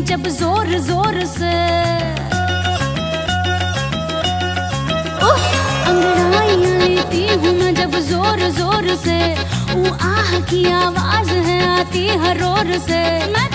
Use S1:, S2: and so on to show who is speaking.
S1: हैं जब ज़ोर ज़ोर से। मैं जब ज़ोर ज़ोर से। वो आह की आवाज़ है आती हर और से। मैं